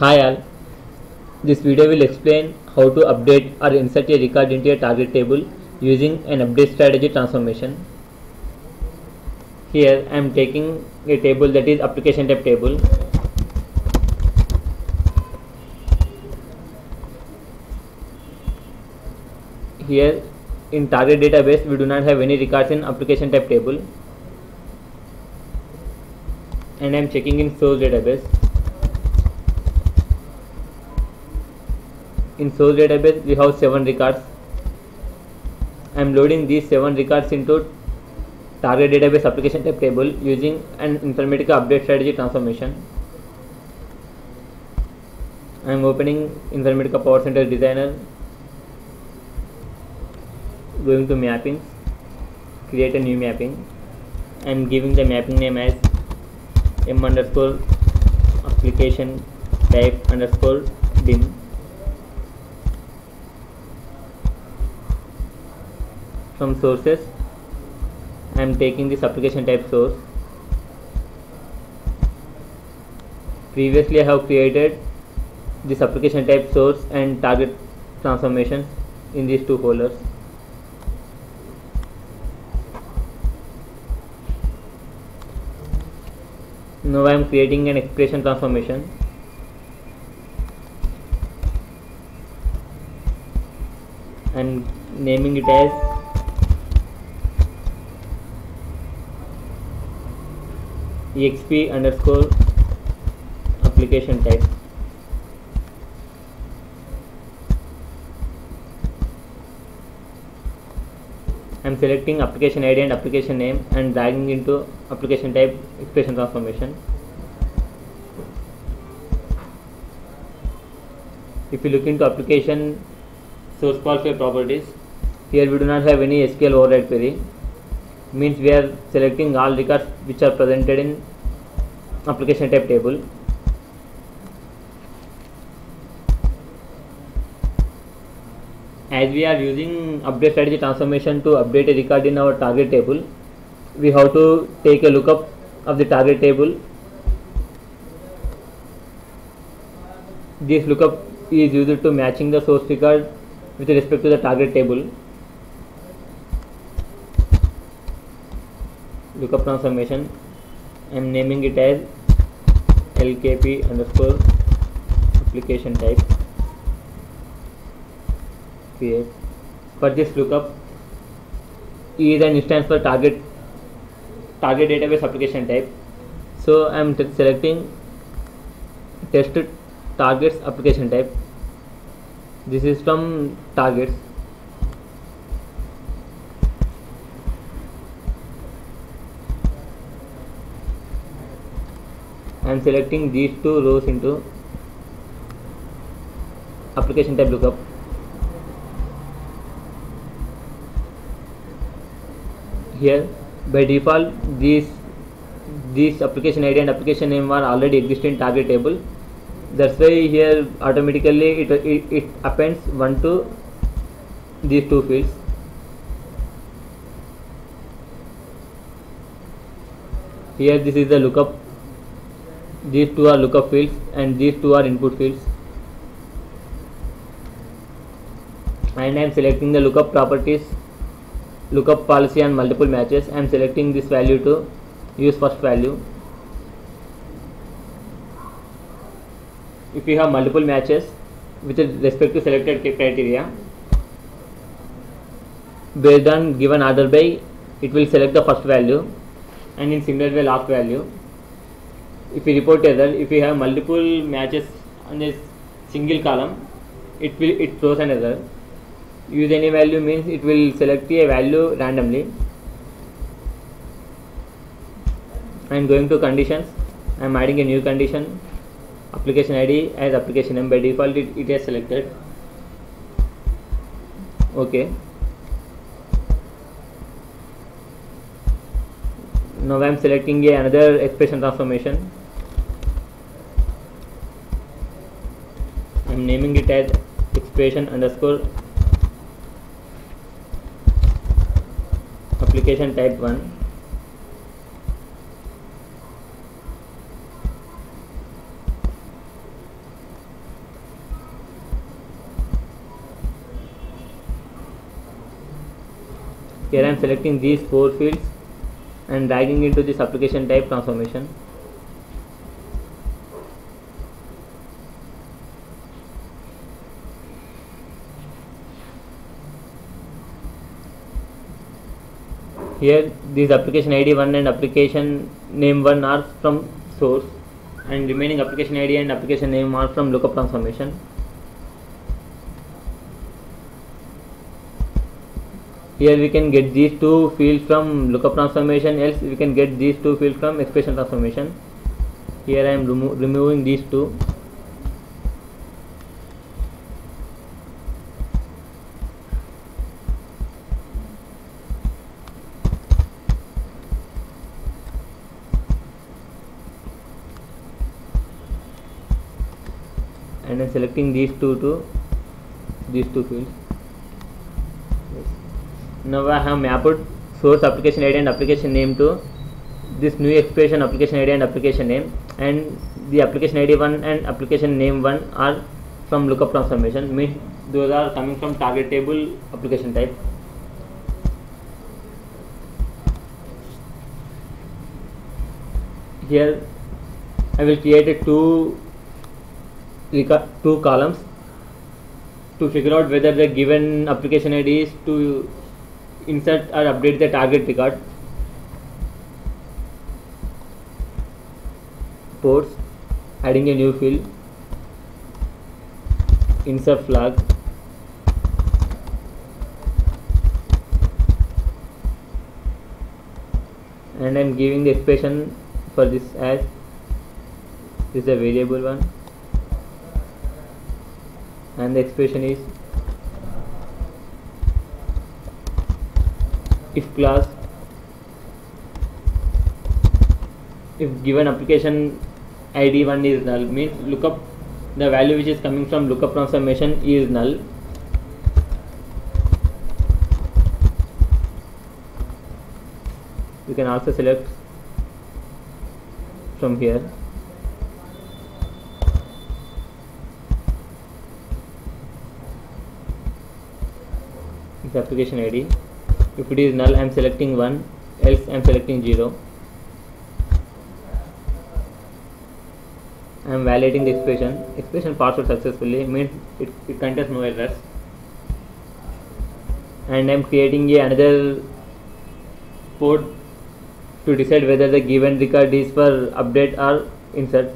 Hi all, this video will explain how to update or insert a record into a target table using an update strategy transformation. Here I am taking a table that is application type table. Here in target database we do not have any records in application type table and I am checking in source database. In source database we have 7 records. I am loading these 7 records into target database application type table using an Informatica update strategy transformation. I am opening Informatica Power Center Designer, going to mappings, create a new mapping. I am giving the mapping name as m underscore application type underscore dim from sources. I am taking this application type source. Previously I have created this application type source and target transformations in these two folders. Now I am creating an expression transformation. And naming it as exp underscore application type I am selecting application ID and application name and dragging into application type expression transformation. If you look into application source qualifier properties, here we do not have any SQL override query. Means we are selecting all records which are presented in application type table. as we are using update strategy transformation to update a record in our target table we have to take a lookup of the target table this lookup is used to matching the source record with respect to the target table lookup transformation I am naming it as lkp underscore application type. Create. For this lookup is an instance for target target database application type. So i am selecting test targets application type. This is from targets I am selecting these two rows into application type lookup. Here by default these this application id and application name are already existing target table. That's why here automatically it, it, it appends one to these two fields. Here this is the lookup these two are lookup fields and these two are input fields. And I am selecting the lookup properties lookup policy on multiple matches. I am selecting this value to use first value. If you have multiple matches with respect to selected criteria based on given order by it will select the first value. And in similar way last value if you report error if you have multiple matches on a single column it will it throws an error. Use any value means it will select a value randomly. I am going to conditions. I am adding a new condition. Application ID as application name by default it, it is selected. Okay now I'm selecting a, another expression transformation I'm naming it as expression underscore application type 1 here I am selecting these four fields and dragging into this application type transformation. Here this application id 1 and application name 1 are from source and remaining application id and application name are from lookup transformation here we can get these two fields from lookup transformation else we can get these two fields from expression transformation here i am remo removing these two and then selecting these two to these two fields. Now I have mapped source application ID and application name to this new expression application ID and application name and the application ID 1 and application name 1 are from lookup transformation means those are coming from target table application type here I will create a two two columns to figure out whether the given application ID is to insert or update the target record. Ports adding a new field. Insert flag. And I'm giving the expression for this as this is a variable one. And the expression is if class if given application id 1 is null means lookup the value which is coming from lookup transformation is null. You can also select from here. This application id if it is null I am selecting 1 else I am selecting 0 I am validating the expression. Expression passed successfully means it, it contains no errors. And I am creating a another port to decide whether the given record is for update or insert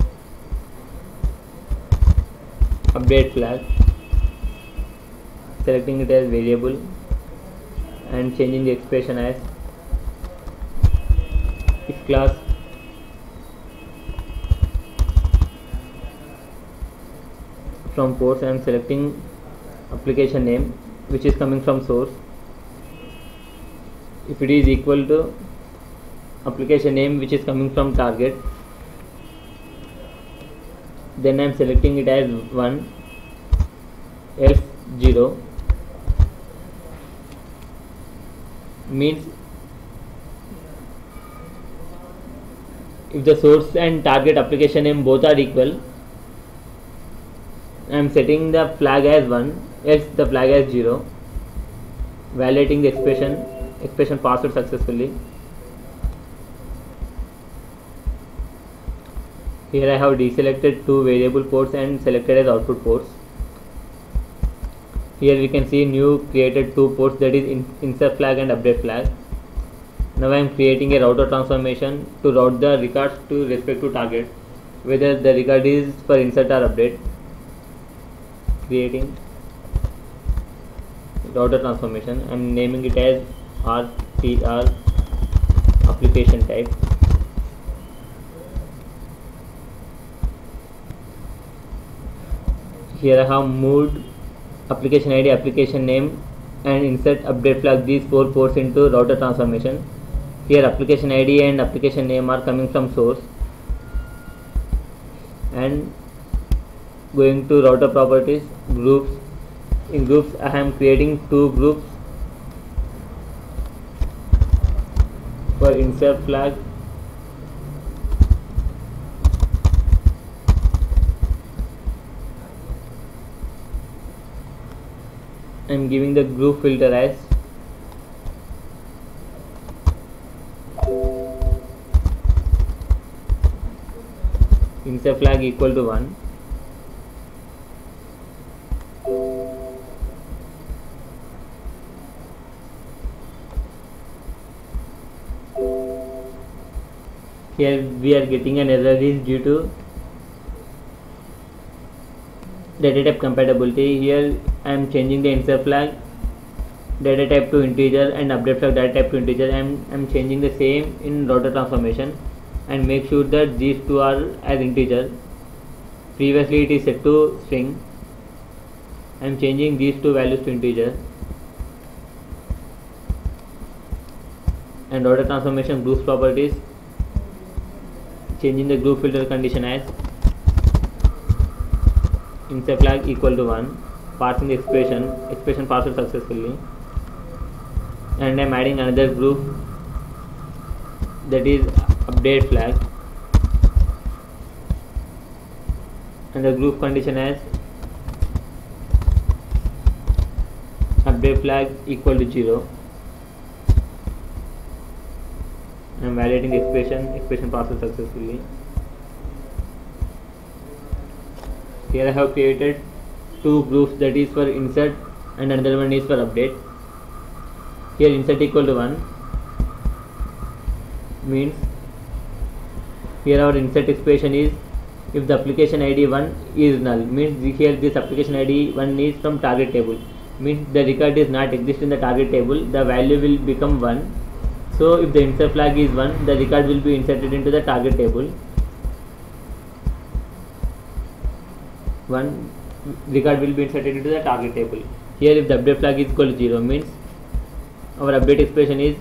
update flag selecting it as variable and changing the expression as if class from ports. I am selecting application name which is coming from source. If it is equal to application name which is coming from target then I am selecting it as 1 else 0 means if the source and target application name both are equal I am setting the flag as 1 else the flag as 0 validating the expression expression passed successfully. Here I have deselected two variable ports and selected as output ports here we can see new created two ports that is insert flag and update flag. Now I am creating a router transformation to route the records to respect to target whether the record is for insert or update. Creating router transformation. I am naming it as RTR application type. Here I have moved application id application name and insert update flag. These four ports into router transformation. Here application id and application name are coming from source. And going to router properties groups. In groups I am creating two groups. For insert flag I am giving the group filter as insert flag equal to one. here we are getting an error is due to data type compatibility here I am changing the insert flag. Data type to integer and update flag data type to integer. I am, I am changing the same in router transformation. And make sure that these two are as integer. Previously it is set to string. I am changing these two values to integer. And router transformation groups properties. Changing the group filter condition as. Insert flag equal to 1 parsing the expression expression parsed successfully and I'm adding another group that is update flag and the group condition as update flag equal to 0 I'm validating the expression expression passes successfully here I have created two groups that is for insert and another one is for update. Here insert equal to 1 means here our insert expression is if the application id 1 is null means here this application id 1 is from target table. Means the record is not exist in the target table the value will become 1 so if the insert flag is 1 the record will be inserted into the target table. 1 record will be inserted into the target table. Here if the update flag is equal to 0 means our update expression is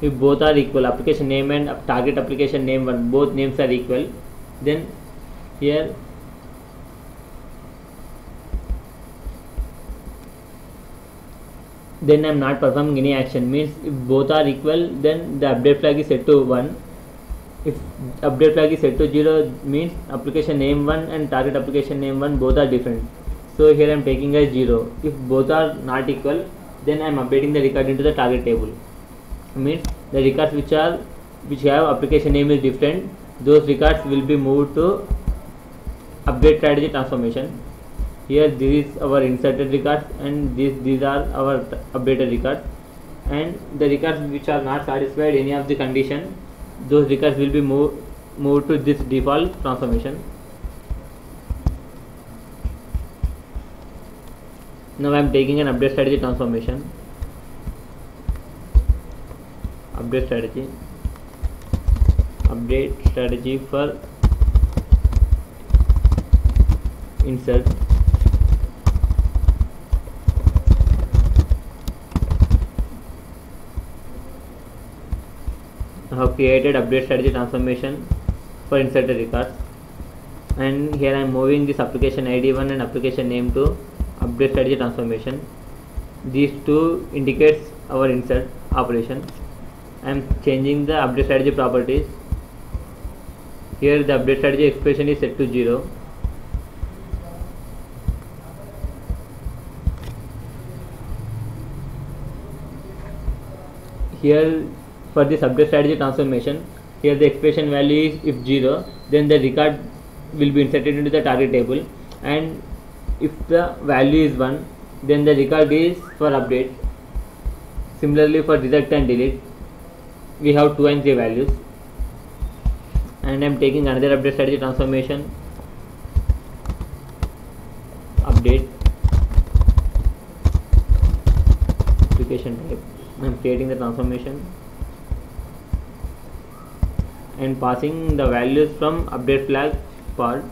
if both are equal application name and target application name one both names are equal then here then I am not performing any action. Means if both are equal then the update flag is set to 1 if update flag is set to 0 means application name 1 and target application name 1 both are different. So here I am taking as 0 if both are not equal then I am updating the record into the target table. Means the records which are which have application name is different those records will be moved to update strategy transformation. Here this is our inserted records and this these are our updated records. And the records which are not satisfied any of the condition those records will be moved moved to this default transformation. Now I am taking an update strategy transformation. Update strategy. Update strategy for insert Have created update strategy transformation for inserted records and here I am moving this application ID 1 and application name to update strategy transformation. These two indicates our insert operation. I am changing the update strategy properties. Here the update strategy expression is set to 0 here for the update strategy transformation. Here the expression value is if 0 then the record will be inserted into the target table. And if the value is 1 then the record is for update. Similarly for reject and delete we have 2 and 3 values. And I am taking another update strategy transformation. Update. Application type. I am creating the transformation and passing the values from update flag part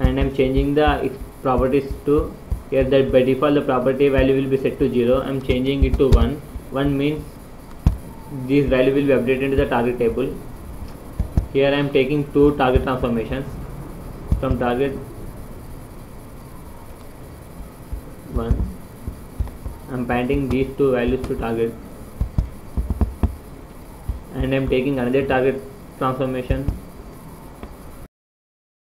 and I'm changing the properties to here that by default the property value will be set to 0 I'm changing it to 1 1 means this value will be updated into the target table. Here I am taking two target transformations from target 1 I'm pointing these two values to target and I'm taking another target transformation